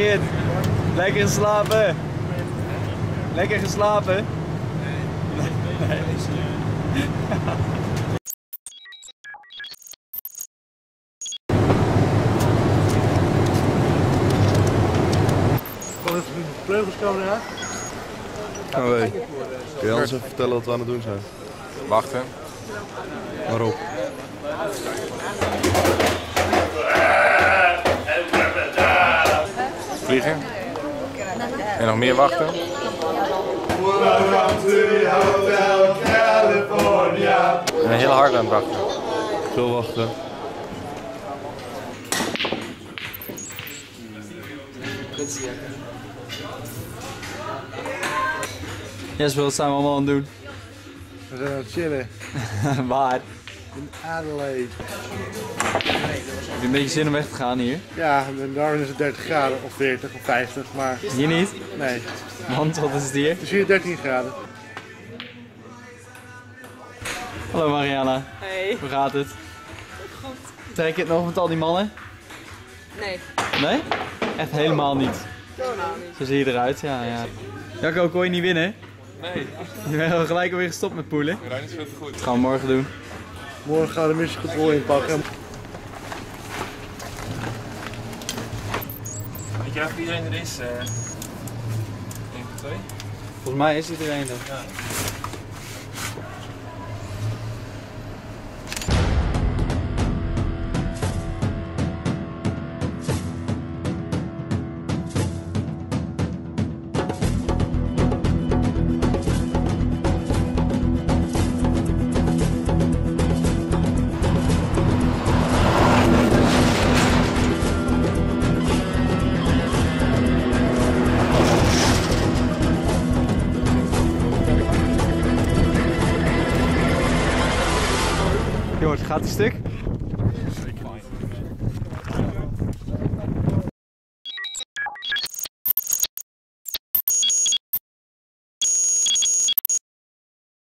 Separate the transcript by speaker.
Speaker 1: Lekker geslapen. Lekker geslapen.
Speaker 2: Vleugels komen eruit.
Speaker 3: Oh, hey. Kun je anders even vertellen wat we aan het doen zijn?
Speaker 4: Wachten.
Speaker 3: Waarop?
Speaker 4: Vliegen. En nog meer wachten. En heel hard aan het wachten.
Speaker 3: Veel wachten.
Speaker 1: Jesper, wat zijn we allemaal aan het doen?
Speaker 2: We zijn aan het chillen.
Speaker 1: Waar?
Speaker 2: In Adelaide.
Speaker 1: Heb je een beetje zin om weg te gaan hier?
Speaker 2: Ja, in Darwin is het 30 graden of 40 of 50, maar
Speaker 1: Hier niet?
Speaker 2: nee.
Speaker 1: Want wat is het hier?
Speaker 2: Het is hier 13 graden.
Speaker 1: Hallo Mariana,
Speaker 5: Hey.
Speaker 1: hoe gaat het? Trek je het nog met al die mannen?
Speaker 5: Nee,
Speaker 1: Nee? Echt helemaal niet.
Speaker 5: helemaal niet.
Speaker 1: Zo zie je eruit, ja. ja. Jacco, kon je niet winnen?
Speaker 4: Nee,
Speaker 1: Je bent wel gelijk alweer gestopt met poelen.
Speaker 4: Rijn is veel te goed.
Speaker 1: Dat gaan we morgen doen.
Speaker 2: Morgen gaan we de mission control inpakken.
Speaker 4: Weet je of iedereen er is? Uh... 1, 2.
Speaker 1: Volgens mij is iedereen er. Jongens, gaat die stuk?